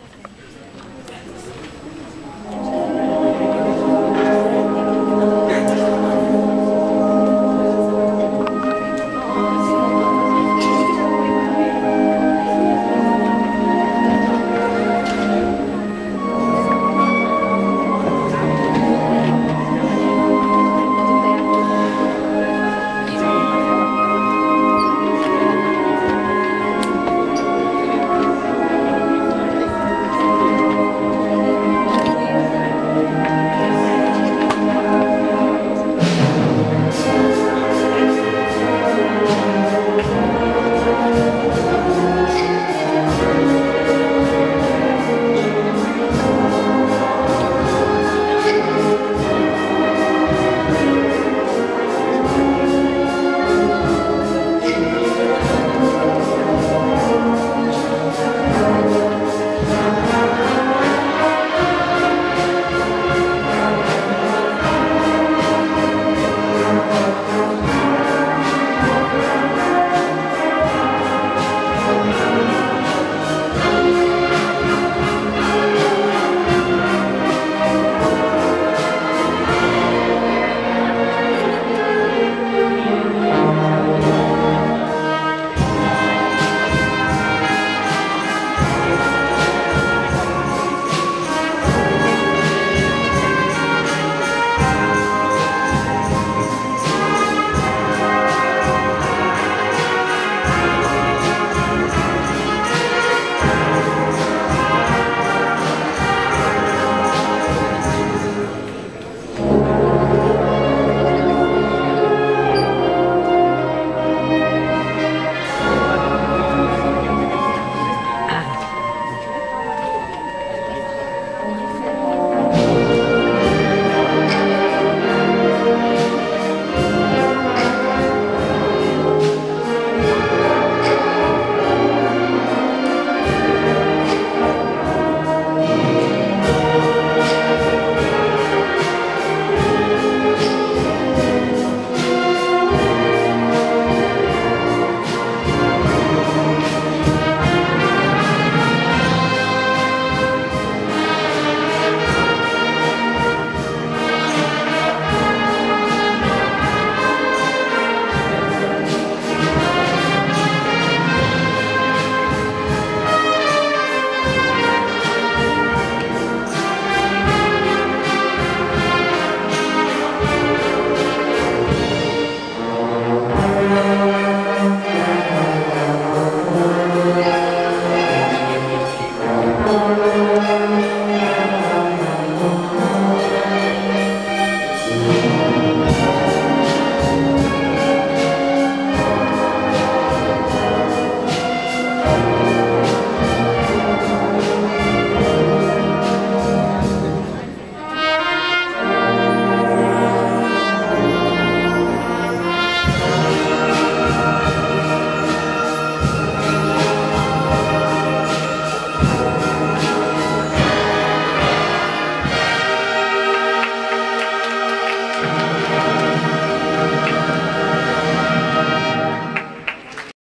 Okay.